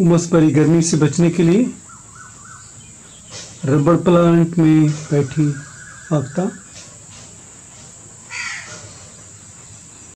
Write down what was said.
उमस भरी गर्मी से बचने के लिए रबड़ प्लांट में बैठी आगता